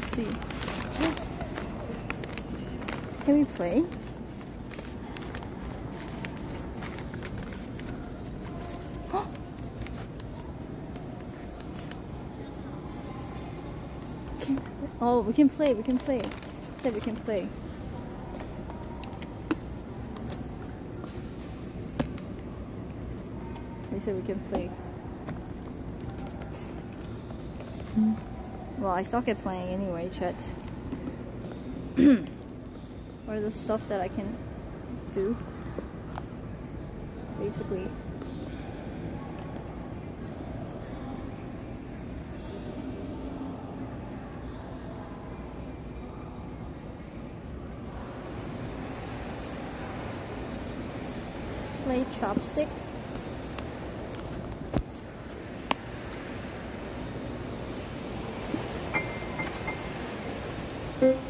Let's see. Can we play? Can- oh, we can play, we can play. Said we can play. They said we can play. Well, I suck at playing anyway, Chet. what are the stuff that I can do? Basically. Play chopstick. 嗯。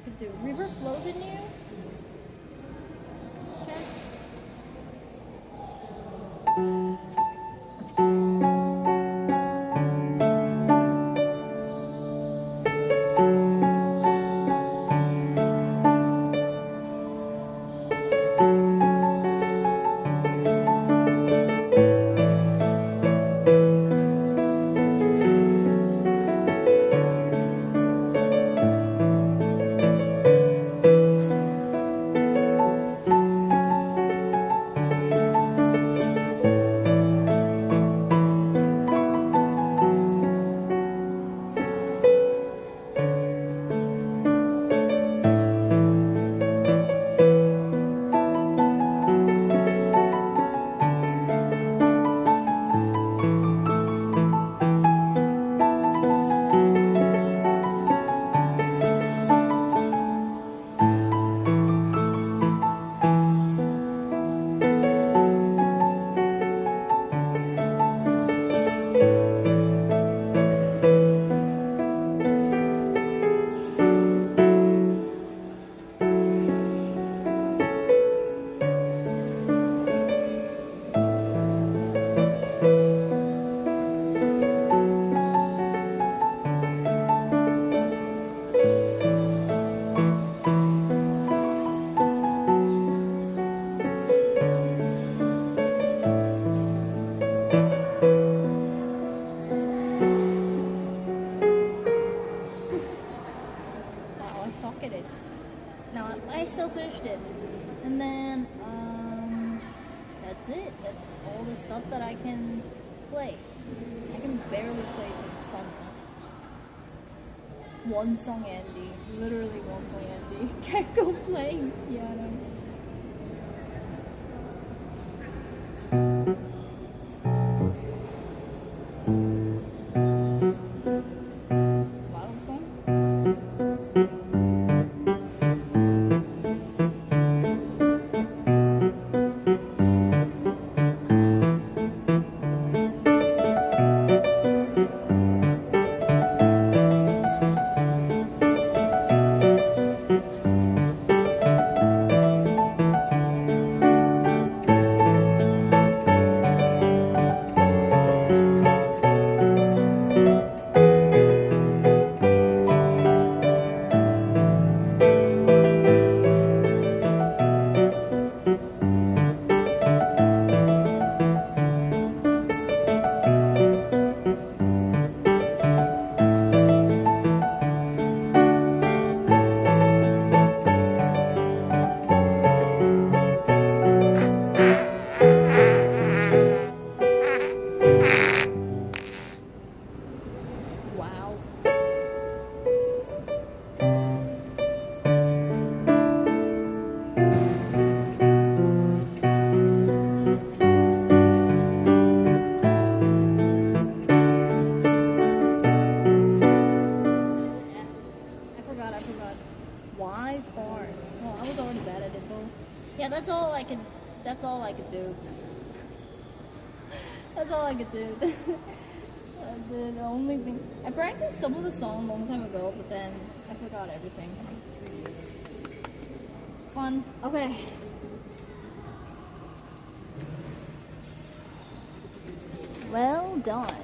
I could do? River flows in you? It. And then, um, that's it. That's all the stuff that I can play. I can barely play some song. One song Andy. Literally one song Andy. Can't go playing piano. Was already bad at. Yeah, that's all I could. That's all I could do. that's all I could do. The only thing I practiced some of the song a long time ago, but then I forgot everything. Fun. Okay. Well done.